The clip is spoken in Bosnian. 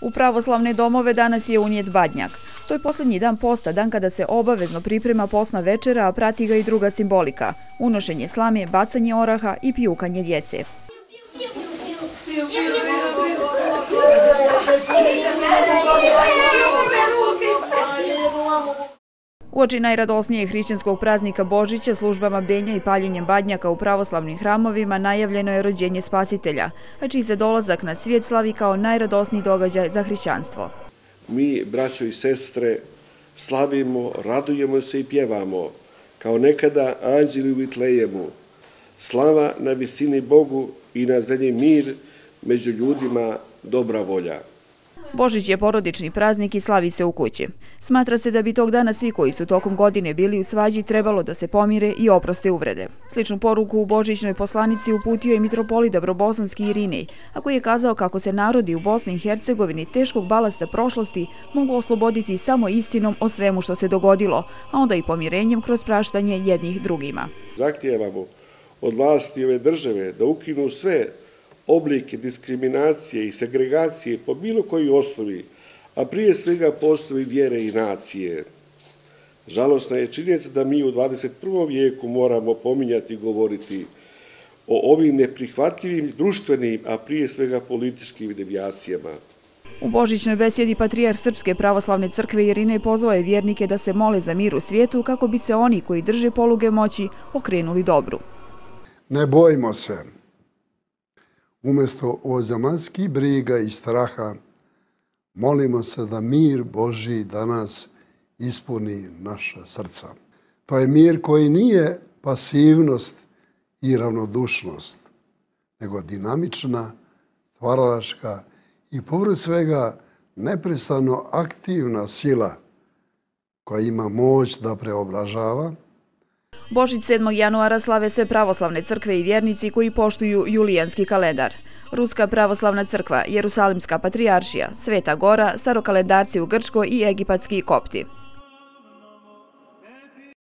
U pravoslavne domove danas je unijet badnjak. To je posljednji dan posta, dan kada se obavezno priprema posna večera, a prati ga i druga simbolika. Unošenje slame, bacanje oraha i pijukanje djece. Uoči najradosnije hrišćanskog praznika Božića službama bdenja i paljenjem badnjaka u pravoslavnim hramovima najavljeno je rođenje spasitelja, a čiji se dolazak na svijet slavi kao najradosniji događaj za hrišćanstvo. Mi, braćo i sestre, slavimo, radujemo se i pjevamo, kao nekada anđeli u Vitlejemu. Slava na visini Bogu i na zemlji mir, među ljudima dobra volja. Božić je porodični praznik i slavi se u kući. Smatra se da bi tog dana svi koji su tokom godine bili u svađi trebalo da se pomire i oproste uvrede. Sličnu poruku u Božićnoj poslanici uputio je mitropolit Dobrobosanski Irinej, a koji je kazao kako se narodi u Bosni i Hercegovini teškog balasta prošlosti mogu osloboditi samo istinom o svemu što se dogodilo, a onda i pomirenjem kroz praštanje jednih drugima. Zahtijevamo od vlasti ove države da ukinu sve oblike diskriminacije i segregacije po bilo koji osnovi, a prije svega postovi vjere i nacije. Žalostna je činjenica da mi u 21. vijeku moramo pominjati i govoriti o ovim neprihvatljivim društvenim, a prije svega političkim devijacijama. U Božićnoj besjedi patrijar Srpske pravoslavne crkve Irine pozvao je vjernike da se mole za mir u svijetu kako bi se oni koji drže poluge moći okrenuli dobru. Ne bojimo se, umjesto ozamanskih briga i straha, molimo se da mir Boži danas ispuni naša srca. To je mir koji nije pasivnost i ravnodušnost, nego dinamična, stvaralačka i povrd svega neprestano aktivna sila koja ima moć da preobražava, Božić 7. januara slave sve pravoslavne crkve i vjernici koji poštuju julijanski kalendar. Ruska pravoslavna crkva, Jerusalimska patrijaršija, Sveta Gora, starokalendarci u Grčkoj i egipatski kopti.